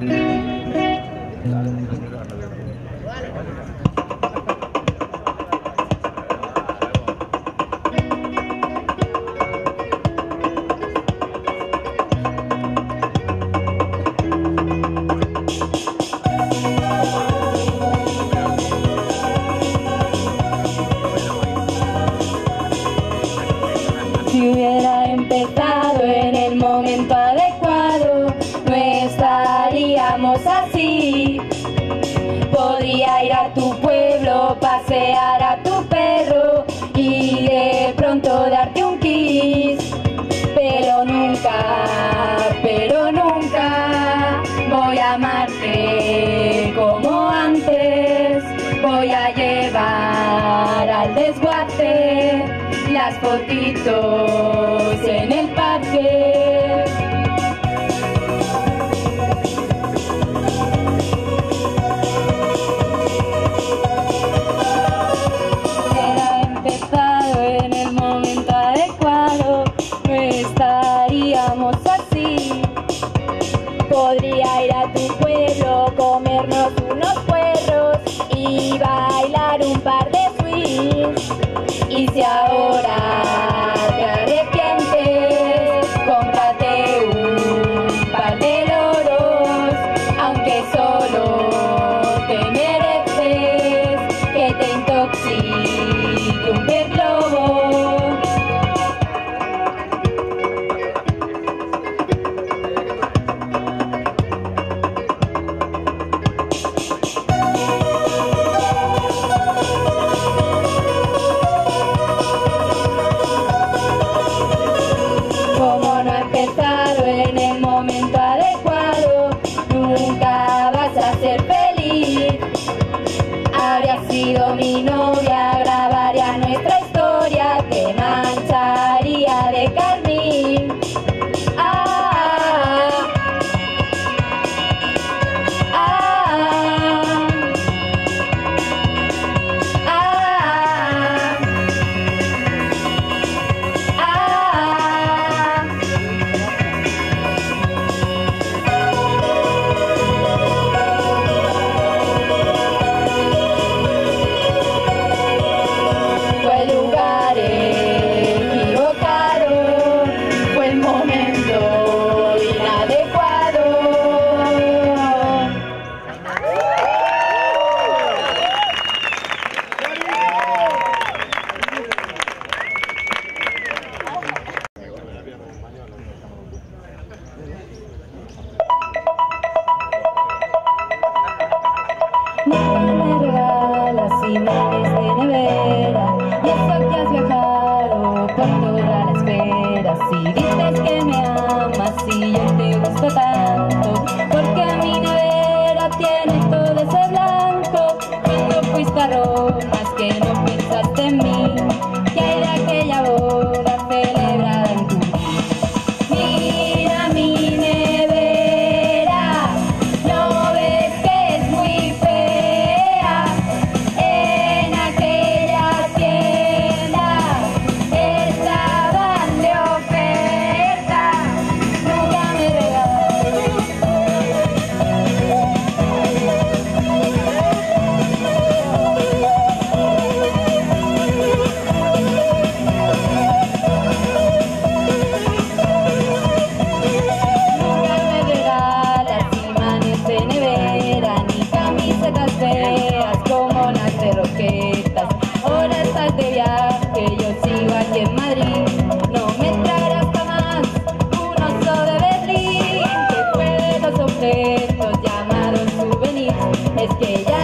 Thank you. ir a tu pueblo, pasear a tu perro y de pronto darte un kiss. Pero nunca, pero nunca voy a amarte como antes. Voy a llevar al desguace las fotitos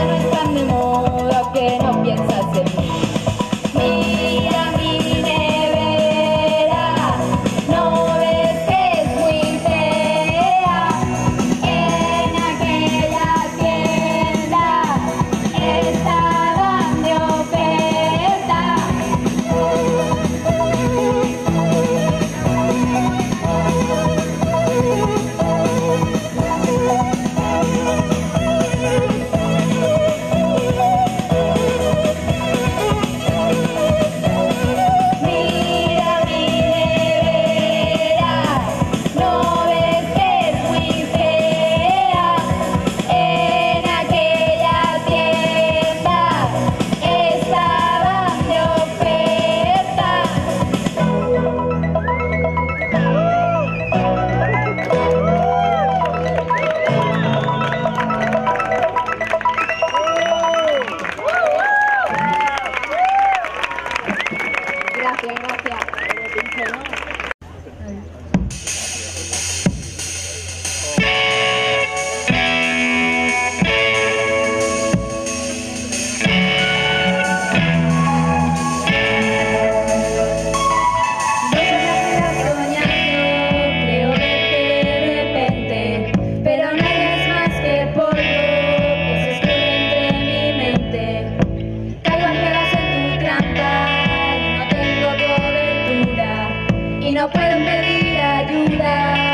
eres tan de moda. 哎呀，我天哪！no pueden pedir ayuda.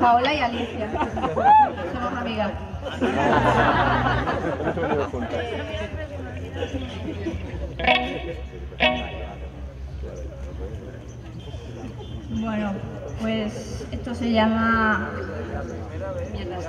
Paola y Alicia. Somos amigas. Bueno, pues esto se llama... Mierda, sí.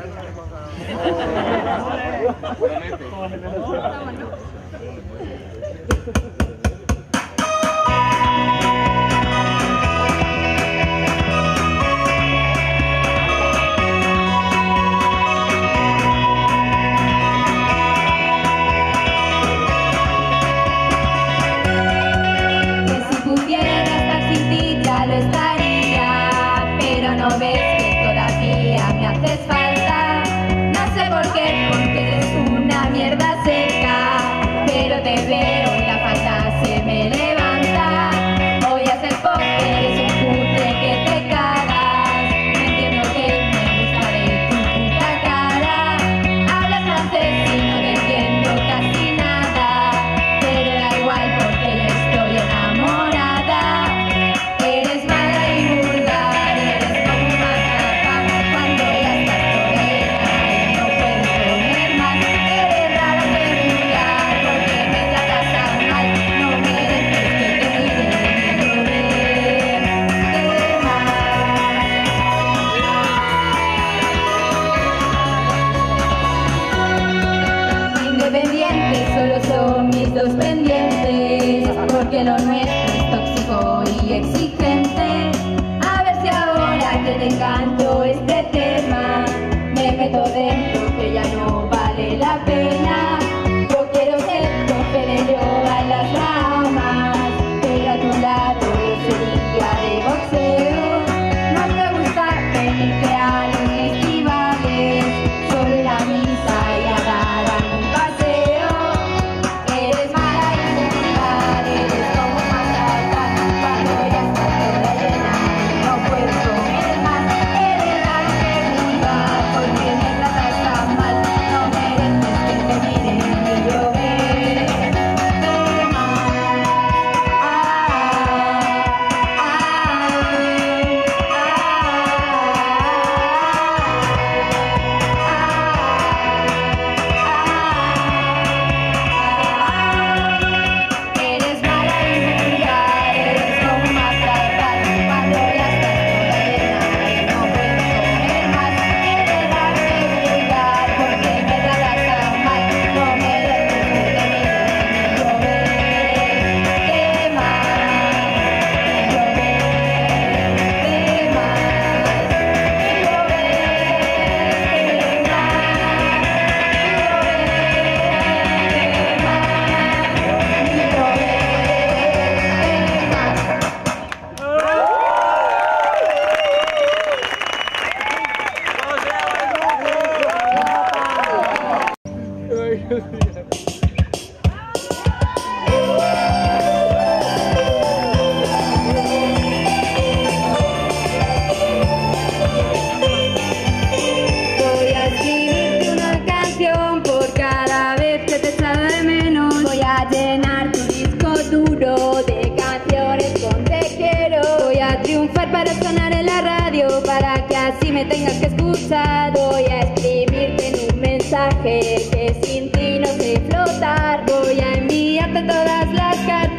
que te canto este tema, me meto dentro.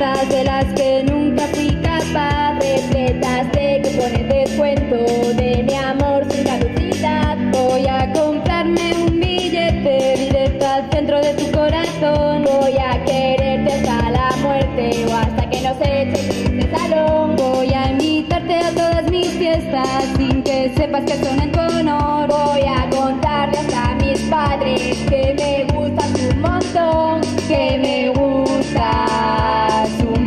de las que nunca fui capaz, recetas de que ponen descuento este de mi amor sin caducidad. Voy a comprarme un billete directo al centro de tu corazón. Voy a quererte hasta la muerte o hasta que nos eches de salón. Voy a invitarte a todas mis fiestas sin que sepas que son en tu honor. Voy a contarle hasta mis padres que me gustas un montón, que me gusta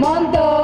Monto.